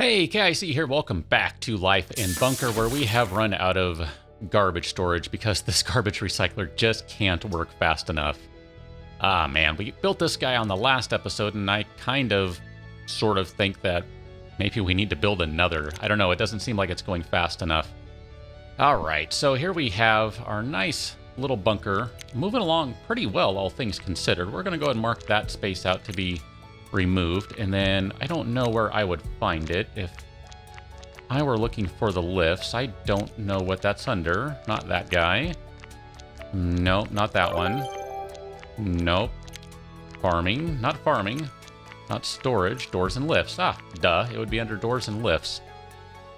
Hey, KIC here. Welcome back to Life in Bunker, where we have run out of garbage storage because this garbage recycler just can't work fast enough. Ah, man, we built this guy on the last episode, and I kind of, sort of think that maybe we need to build another. I don't know, it doesn't seem like it's going fast enough. All right, so here we have our nice little bunker moving along pretty well, all things considered. We're going to go ahead and mark that space out to be removed. And then I don't know where I would find it if I were looking for the lifts. I don't know what that's under. Not that guy. Nope, not that one. Nope. Farming. Not farming. Not storage. Doors and lifts. Ah, duh. It would be under doors and lifts.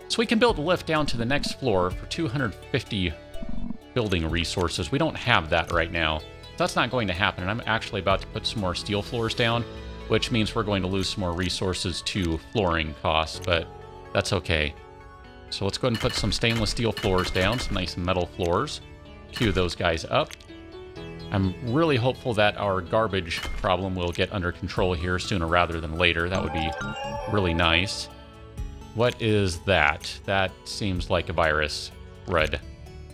So we can build a lift down to the next floor for 250 building resources. We don't have that right now. That's not going to happen, and I'm actually about to put some more steel floors down which means we're going to lose some more resources to flooring costs, but that's okay. So let's go ahead and put some stainless steel floors down, some nice metal floors. Cue those guys up. I'm really hopeful that our garbage problem will get under control here sooner rather than later. That would be really nice. What is that? That seems like a virus. Red.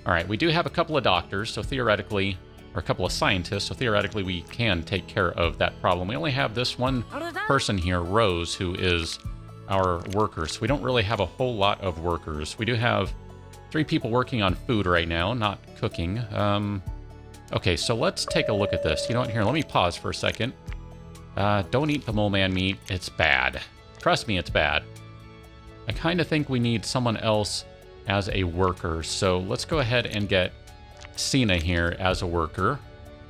All right, we do have a couple of doctors, so theoretically or a couple of scientists, so theoretically we can take care of that problem. We only have this one person here, Rose, who is our worker, so we don't really have a whole lot of workers. We do have three people working on food right now, not cooking. Um, okay, so let's take a look at this. You know what? Here, let me pause for a second. Uh, don't eat the mole man meat. It's bad. Trust me, it's bad. I kind of think we need someone else as a worker, so let's go ahead and get Cena here as a worker.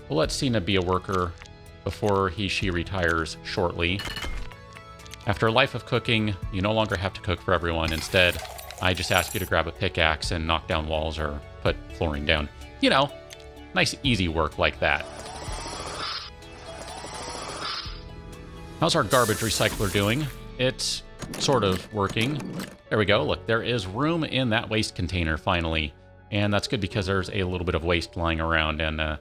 We'll let Cena be a worker before he, she retires shortly. After a life of cooking, you no longer have to cook for everyone. Instead, I just ask you to grab a pickaxe and knock down walls or put flooring down. You know, nice easy work like that. How's our garbage recycler doing? It's sort of working. There we go. Look, there is room in that waste container finally. And that's good because there's a little bit of waste lying around and uh,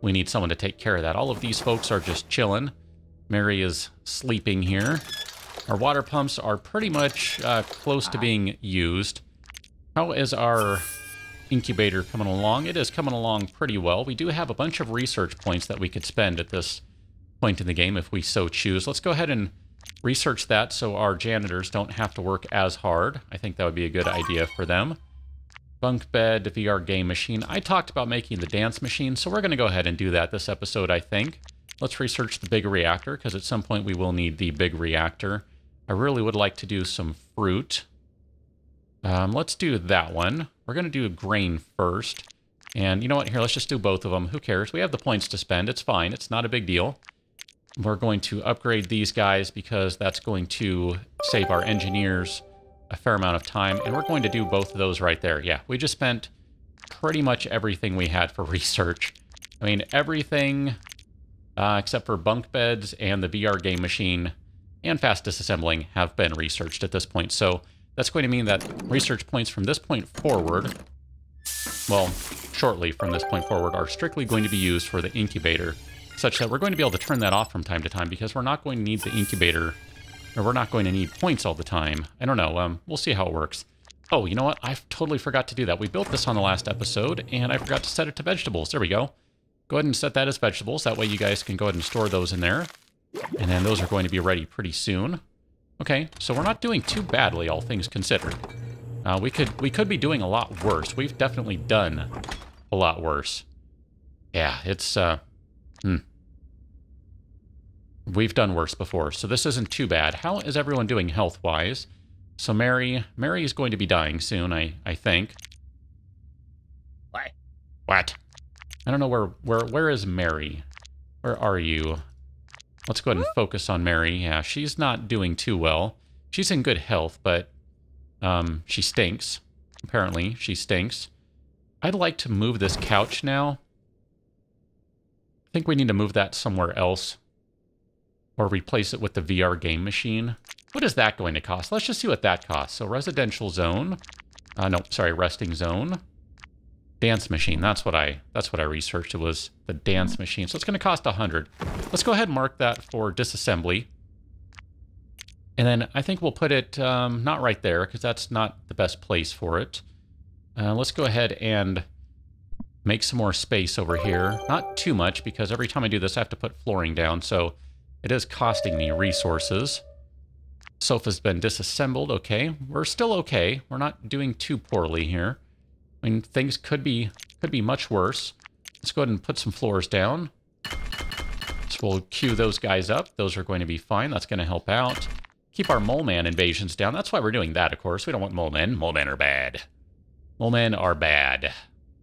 we need someone to take care of that. All of these folks are just chilling. Mary is sleeping here. Our water pumps are pretty much uh, close to being used. How is our incubator coming along? It is coming along pretty well. We do have a bunch of research points that we could spend at this point in the game if we so choose. Let's go ahead and research that so our janitors don't have to work as hard. I think that would be a good idea for them. Bunk bed, VR game machine. I talked about making the dance machine, so we're going to go ahead and do that this episode, I think. Let's research the big reactor, because at some point we will need the big reactor. I really would like to do some fruit. Um, let's do that one. We're going to do grain first. And you know what? Here, let's just do both of them. Who cares? We have the points to spend. It's fine. It's not a big deal. We're going to upgrade these guys because that's going to save our engineers a fair amount of time, and we're going to do both of those right there. Yeah, we just spent pretty much everything we had for research. I mean, everything uh, except for bunk beds and the VR game machine and fast disassembling have been researched at this point. So that's going to mean that research points from this point forward, well, shortly from this point forward, are strictly going to be used for the incubator, such that we're going to be able to turn that off from time to time because we're not going to need the incubator or we're not going to need points all the time. I don't know. Um, we'll see how it works. Oh, you know what? I totally forgot to do that. We built this on the last episode, and I forgot to set it to vegetables. There we go. Go ahead and set that as vegetables. That way you guys can go ahead and store those in there. And then those are going to be ready pretty soon. Okay, so we're not doing too badly, all things considered. Uh, we could we could be doing a lot worse. We've definitely done a lot worse. Yeah, it's, uh, hmm. We've done worse before, so this isn't too bad. How is everyone doing health-wise? So Mary, Mary is going to be dying soon, I, I think. What? What? I don't know where, where, where is Mary? Where are you? Let's go ahead and focus on Mary. Yeah, she's not doing too well. She's in good health, but um, she stinks. Apparently, she stinks. I'd like to move this couch now. I think we need to move that somewhere else or replace it with the VR game machine. What is that going to cost? Let's just see what that costs. So residential zone. Uh, no, sorry, resting zone. Dance machine. That's what I that's what I researched. It was the dance machine. So it's going to cost 100. Let's go ahead and mark that for disassembly. And then I think we'll put it um, not right there because that's not the best place for it. Uh, let's go ahead and make some more space over here. Not too much because every time I do this I have to put flooring down. So it is costing me resources. Sofa's been disassembled. Okay, we're still okay. We're not doing too poorly here. I mean, things could be could be much worse. Let's go ahead and put some floors down. So we'll queue those guys up. Those are going to be fine. That's going to help out. Keep our mole man invasions down. That's why we're doing that, of course. We don't want mole men. Mole men are bad. Mole men are bad.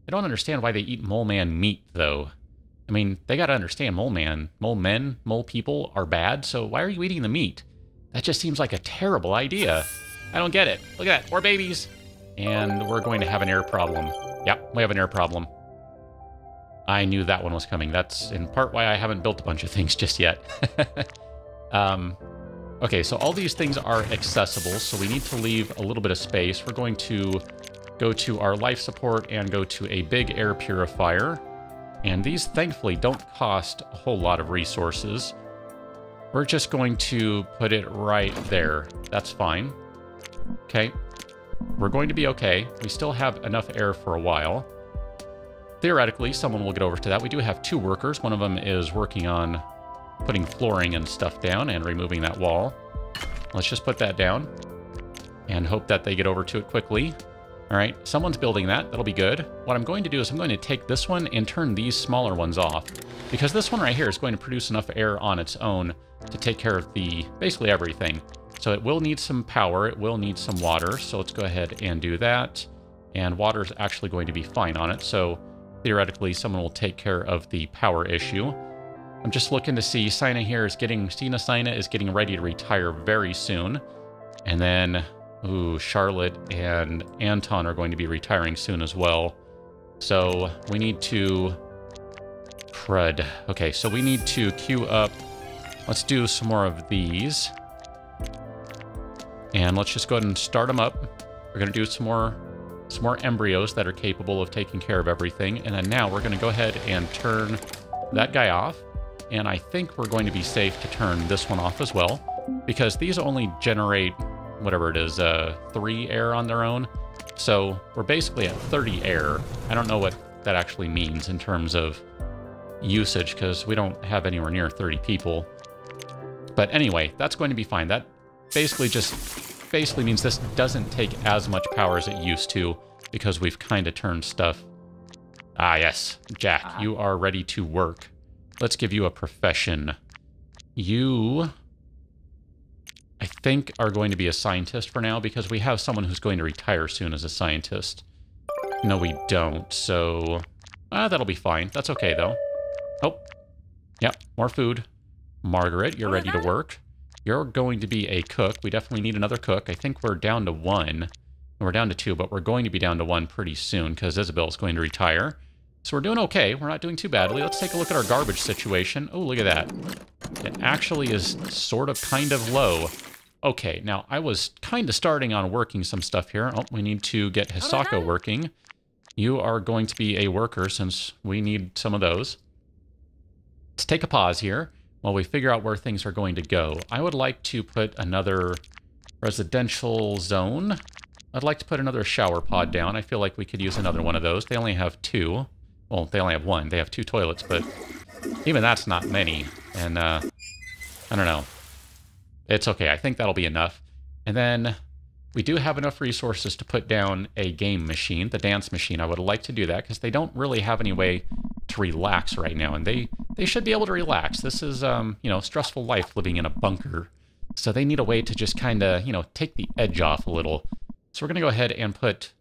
I don't understand why they eat mole man meat, though. I mean, they got to understand mole man, mole men, mole people are bad, so why are you eating the meat? That just seems like a terrible idea. I don't get it. Look at that. More babies. And we're going to have an air problem. Yep, we have an air problem. I knew that one was coming. That's in part why I haven't built a bunch of things just yet. um, okay, so all these things are accessible, so we need to leave a little bit of space. We're going to go to our life support and go to a big air purifier. And these, thankfully, don't cost a whole lot of resources. We're just going to put it right there. That's fine. Okay. We're going to be okay. We still have enough air for a while. Theoretically, someone will get over to that. We do have two workers. One of them is working on putting flooring and stuff down and removing that wall. Let's just put that down and hope that they get over to it quickly. All right, someone's building that. That'll be good. What I'm going to do is I'm going to take this one and turn these smaller ones off because this one right here is going to produce enough air on its own to take care of the basically everything. So it will need some power, it will need some water, so let's go ahead and do that. And water is actually going to be fine on it, so theoretically someone will take care of the power issue. I'm just looking to see, Sina here is getting, Sina Sina is getting ready to retire very soon. And then, ooh, Charlotte and Anton are going to be retiring soon as well. So we need to, crud. Okay, so we need to queue up Let's do some more of these. And let's just go ahead and start them up. We're going to do some more some more embryos that are capable of taking care of everything. And then now we're going to go ahead and turn that guy off. And I think we're going to be safe to turn this one off as well. Because these only generate, whatever it is, uh, 3 air on their own. So we're basically at 30 air. I don't know what that actually means in terms of usage because we don't have anywhere near 30 people. But anyway, that's going to be fine. That basically just basically means this doesn't take as much power as it used to because we've kind of turned stuff. Ah, yes. Jack, ah. you are ready to work. Let's give you a profession. You, I think, are going to be a scientist for now because we have someone who's going to retire soon as a scientist. No, we don't. So, ah, that'll be fine. That's okay, though. Oh, yep, more food. Margaret, you're ready to work. You're going to be a cook. We definitely need another cook. I think we're down to one. We're down to two, but we're going to be down to one pretty soon because Isabel's going to retire. So we're doing okay. We're not doing too badly. Let's take a look at our garbage situation. Oh, look at that. It actually is sort of kind of low. Okay, now I was kind of starting on working some stuff here. Oh, we need to get Hisako working. You are going to be a worker since we need some of those. Let's take a pause here while we figure out where things are going to go. I would like to put another residential zone. I'd like to put another shower pod down. I feel like we could use another one of those. They only have two. Well, they only have one. They have two toilets, but even that's not many. And, uh, I don't know. It's okay. I think that'll be enough. And then we do have enough resources to put down a game machine, the dance machine. I would like to do that because they don't really have any way to relax right now, and they they should be able to relax. This is um you know stressful life living in a bunker, so they need a way to just kind of you know take the edge off a little. So we're gonna go ahead and put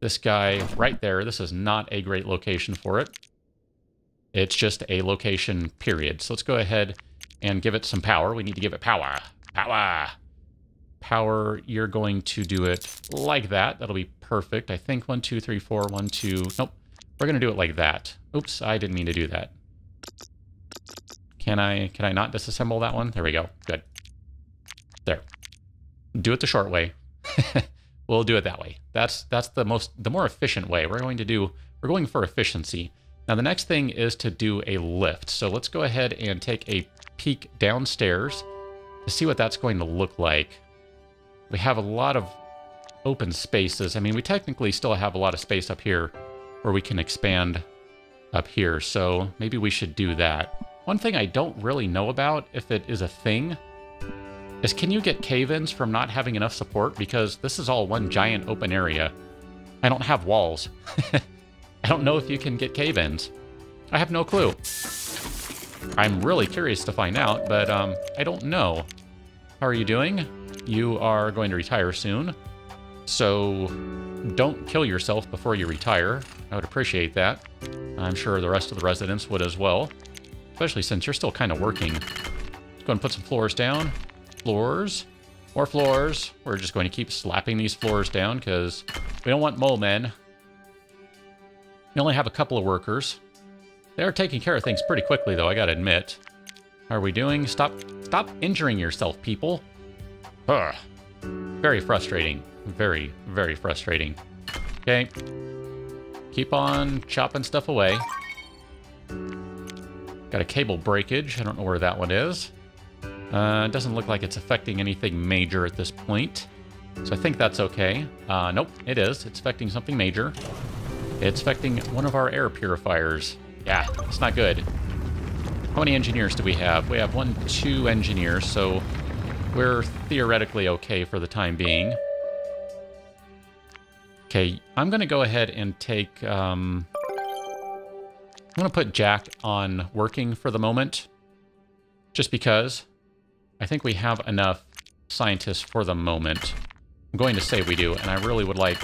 this guy right there. This is not a great location for it. It's just a location, period. So let's go ahead and give it some power. We need to give it power. Power. Power, you're going to do it like that. That'll be perfect. I think one, two, three, four, one, two. Nope. We're going to do it like that. Oops, I didn't mean to do that. Can I, can I not disassemble that one? There we go. Good. There. Do it the short way. we'll do it that way. That's that's the most the more efficient way. We're going to do we're going for efficiency. Now the next thing is to do a lift. So let's go ahead and take a peek downstairs to see what that's going to look like. We have a lot of open spaces. I mean, we technically still have a lot of space up here where we can expand up here, so maybe we should do that. One thing I don't really know about, if it is a thing, is can you get cave-ins from not having enough support? Because this is all one giant open area. I don't have walls. I don't know if you can get cave-ins. I have no clue. I'm really curious to find out, but um, I don't know. How are you doing? You are going to retire soon. So don't kill yourself before you retire. I would appreciate that. I'm sure the rest of the residents would as well. Especially since you're still kind of working. Let's go and put some floors down. Floors. More floors. We're just going to keep slapping these floors down because we don't want mole men. We only have a couple of workers. They are taking care of things pretty quickly, though, I gotta admit. How are we doing? Stop, stop injuring yourself, people. Ugh. Very frustrating. Very, very frustrating. Okay. Keep on chopping stuff away. Got a cable breakage. I don't know where that one is. Uh, it doesn't look like it's affecting anything major at this point. So I think that's okay. Uh, nope, it is. It's affecting something major. It's affecting one of our air purifiers. Yeah, it's not good. How many engineers do we have? We have one, two engineers, so we're theoretically okay for the time being. Okay, I'm going to go ahead and take... Um, I'm going to put Jack on working for the moment, just because I think we have enough scientists for the moment. I'm going to say we do, and I really would like,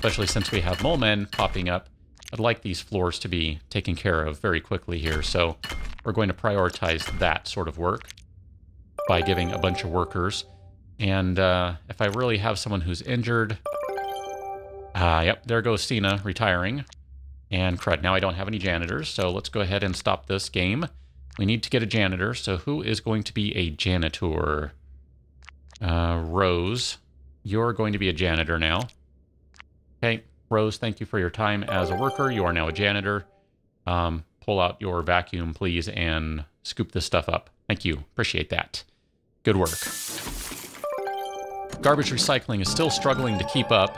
especially since we have mole men popping up, I'd like these floors to be taken care of very quickly here. So we're going to prioritize that sort of work by giving a bunch of workers. And uh, if I really have someone who's injured, uh, yep, there goes Cena retiring. And crud, now I don't have any janitors, so let's go ahead and stop this game. We need to get a janitor, so who is going to be a janitor? Uh, Rose, you're going to be a janitor now. Okay, Rose, thank you for your time as a worker. You are now a janitor. Um, pull out your vacuum, please, and scoop this stuff up. Thank you. Appreciate that. Good work. Garbage recycling is still struggling to keep up.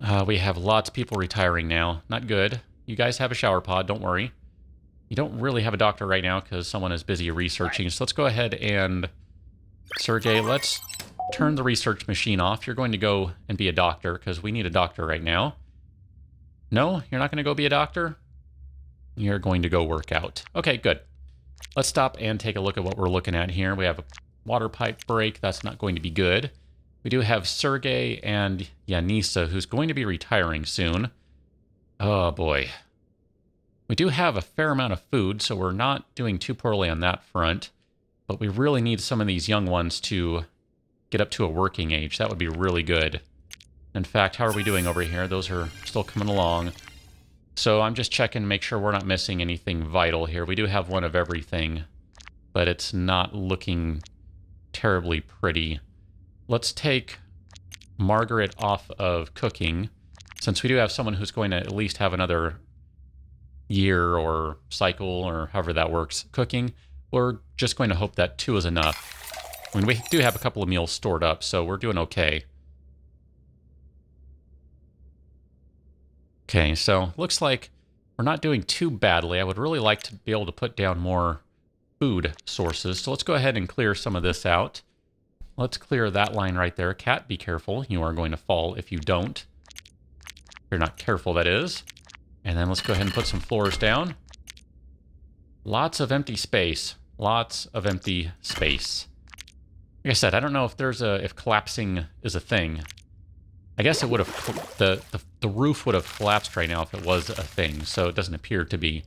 Uh, we have lots of people retiring now. Not good. You guys have a shower pod, don't worry. You don't really have a doctor right now because someone is busy researching. So let's go ahead and... Sergey, let's turn the research machine off. You're going to go and be a doctor because we need a doctor right now. No, you're not going to go be a doctor? You're going to go work out. Okay, good. Let's stop and take a look at what we're looking at here. We have a water pipe break. That's not going to be good. We do have Sergey and Yanisa, who's going to be retiring soon. Oh, boy. We do have a fair amount of food, so we're not doing too poorly on that front. But we really need some of these young ones to get up to a working age. That would be really good. In fact, how are we doing over here? Those are still coming along. So I'm just checking to make sure we're not missing anything vital here. We do have one of everything, but it's not looking terribly pretty. Let's take Margaret off of cooking, since we do have someone who's going to at least have another year or cycle or however that works cooking. We're just going to hope that two is enough. I mean, we do have a couple of meals stored up, so we're doing okay. Okay, so looks like we're not doing too badly. I would really like to be able to put down more food sources. So let's go ahead and clear some of this out. Let's clear that line right there. Cat, be careful. You are going to fall if you don't. If you're not careful, that is. And then let's go ahead and put some floors down. Lots of empty space. Lots of empty space. Like I said, I don't know if there's a if collapsing is a thing. I guess it would have the, the the roof would have collapsed right now if it was a thing, so it doesn't appear to be.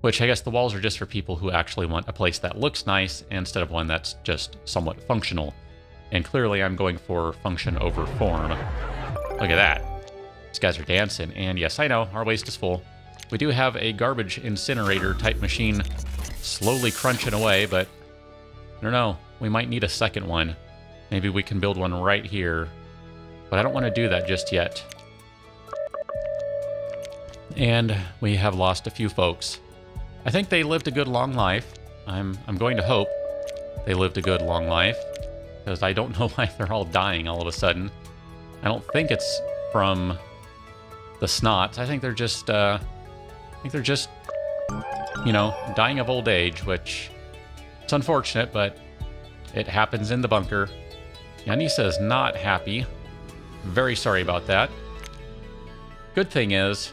Which I guess the walls are just for people who actually want a place that looks nice instead of one that's just somewhat functional. And clearly I'm going for function over form. Look at that. These guys are dancing. And yes, I know, our waste is full. We do have a garbage incinerator type machine slowly crunching away, but I don't know. We might need a second one. Maybe we can build one right here. But I don't want to do that just yet. And we have lost a few folks. I think they lived a good long life. I'm, I'm going to hope. they lived a good long life. Because I don't know why they're all dying all of a sudden. I don't think it's from the snots. I think they're just, uh, I think they're just, you know, dying of old age, which it's unfortunate, but it happens in the bunker. Yanisa is not happy. Very sorry about that. Good thing is,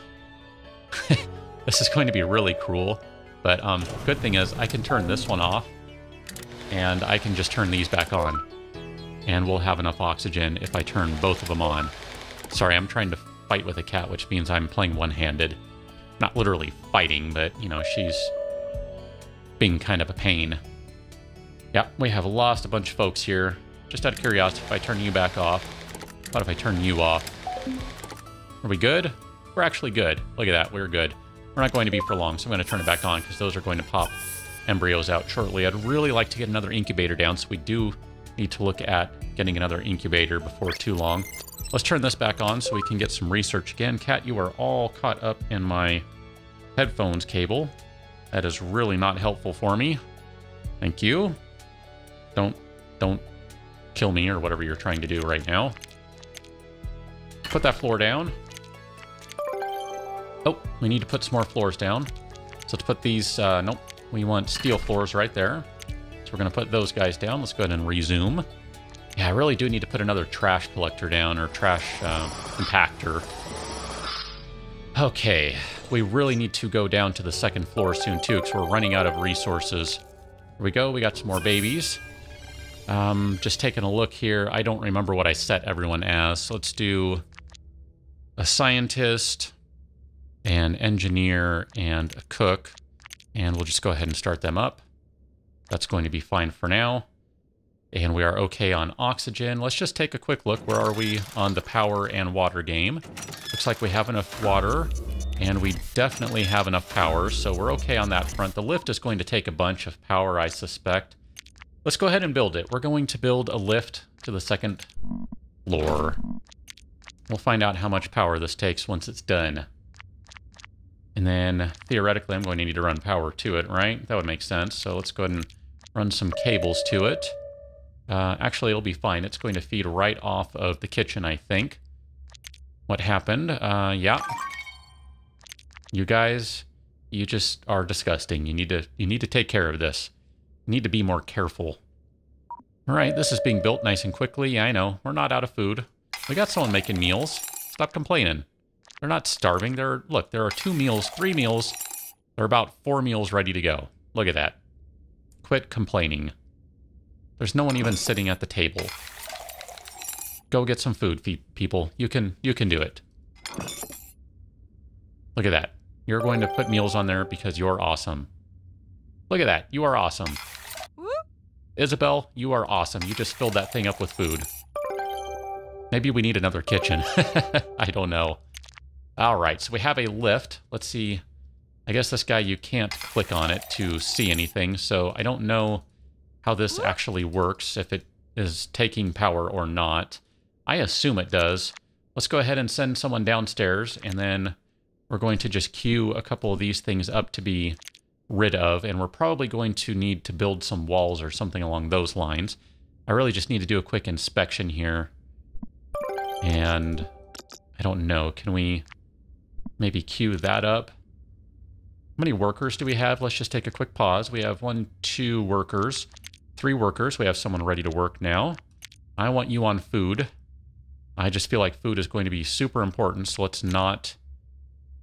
this is going to be really cruel, but um, good thing is I can turn this one off, and I can just turn these back on. And we'll have enough oxygen if I turn both of them on. Sorry, I'm trying to fight with a cat, which means I'm playing one-handed. Not literally fighting, but, you know, she's being kind of a pain. Yeah, we have lost a bunch of folks here. Just out of curiosity, if I turn you back off, what if I turn you off? Are we good? We're actually good. Look at that, we're good. We're not going to be for long, so I'm going to turn it back on because those are going to pop embryos out shortly. I'd really like to get another incubator down, so we do need to look at getting another incubator before too long. Let's turn this back on so we can get some research again. Cat, you are all caught up in my headphones cable. That is really not helpful for me. Thank you. Don't, don't kill me or whatever you're trying to do right now. Put that floor down. Oh, we need to put some more floors down. So let's put these, uh, nope, we want steel floors right there. So we're going to put those guys down. Let's go ahead and resume. Yeah, I really do need to put another trash collector down, or trash uh, compactor. Okay, we really need to go down to the second floor soon, too, because we're running out of resources. Here we go, we got some more babies. Um, just taking a look here, I don't remember what I set everyone as. So let's do a scientist, an engineer, and a cook. And we'll just go ahead and start them up. That's going to be fine for now. And we are okay on oxygen. Let's just take a quick look. Where are we on the power and water game? Looks like we have enough water, and we definitely have enough power, so we're okay on that front. The lift is going to take a bunch of power, I suspect. Let's go ahead and build it. We're going to build a lift to the second floor. We'll find out how much power this takes once it's done. And then, theoretically, I'm going to need to run power to it, right? That would make sense. So let's go ahead and run some cables to it. Uh, actually, it'll be fine. It's going to feed right off of the kitchen, I think. What happened? Uh, yeah. You guys, you just are disgusting. You need to you need to take care of this. Need to be more careful. All right, this is being built nice and quickly. Yeah, I know. We're not out of food. We got someone making meals. Stop complaining. They're not starving. They're look, there are two meals, three meals. They're about four meals ready to go. Look at that. Quit complaining. There's no one even sitting at the table. Go get some food, people. You can you can do it. Look at that. You're going to put meals on there because you're awesome. Look at that. You are awesome. Isabel, you are awesome. You just filled that thing up with food. Maybe we need another kitchen. I don't know. All right, so we have a lift. Let's see. I guess this guy, you can't click on it to see anything, so I don't know how this actually works, if it is taking power or not. I assume it does. Let's go ahead and send someone downstairs, and then we're going to just queue a couple of these things up to be rid of, and we're probably going to need to build some walls or something along those lines. I really just need to do a quick inspection here. And I don't know, can we maybe queue that up? How many workers do we have? Let's just take a quick pause. We have one, two workers, three workers. We have someone ready to work now. I want you on food. I just feel like food is going to be super important, so let's not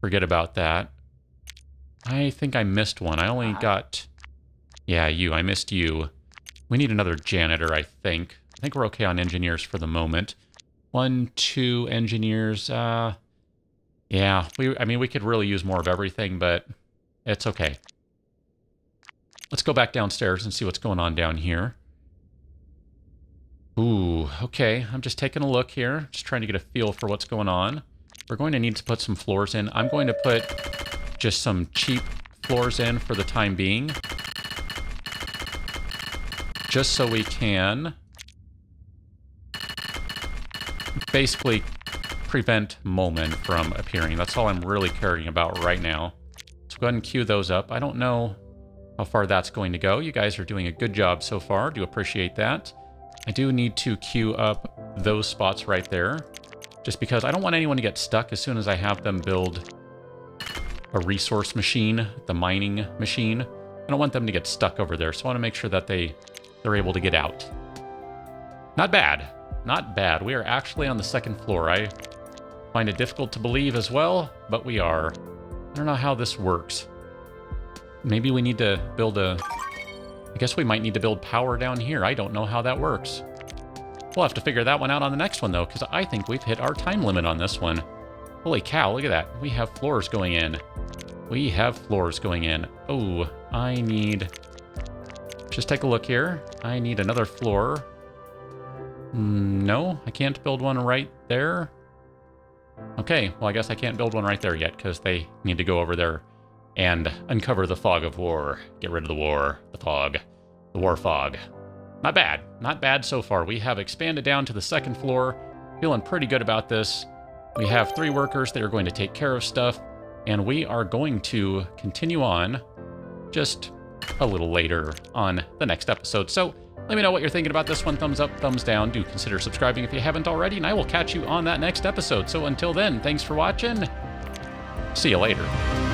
forget about that. I think I missed one. I only got... Yeah, you. I missed you. We need another janitor, I think. I think we're okay on engineers for the moment. One, two engineers. Uh, yeah, we. I mean, we could really use more of everything, but it's okay. Let's go back downstairs and see what's going on down here. Ooh, okay. I'm just taking a look here. Just trying to get a feel for what's going on. We're going to need to put some floors in. I'm going to put just some cheap floors in for the time being. Just so we can basically prevent mole men from appearing. That's all I'm really caring about right now. So go ahead and queue those up. I don't know how far that's going to go. You guys are doing a good job so far. Do appreciate that. I do need to queue up those spots right there, just because I don't want anyone to get stuck as soon as I have them build a resource machine, the mining machine. I don't want them to get stuck over there, so I want to make sure that they, they're able to get out. Not bad. Not bad. We are actually on the second floor. I find it difficult to believe as well, but we are. I don't know how this works. Maybe we need to build a... I guess we might need to build power down here. I don't know how that works. We'll have to figure that one out on the next one, though, because I think we've hit our time limit on this one. Holy cow, look at that. We have floors going in. We have floors going in. Oh, I need... Just take a look here. I need another floor. Mm, no, I can't build one right there. Okay, well, I guess I can't build one right there yet because they need to go over there and uncover the fog of war. Get rid of the war, the fog, the war fog. Not bad. Not bad so far. We have expanded down to the second floor. Feeling pretty good about this. We have three workers that are going to take care of stuff, and we are going to continue on just a little later on the next episode. So let me know what you're thinking about this one. Thumbs up, thumbs down. Do consider subscribing if you haven't already, and I will catch you on that next episode. So until then, thanks for watching. See you later.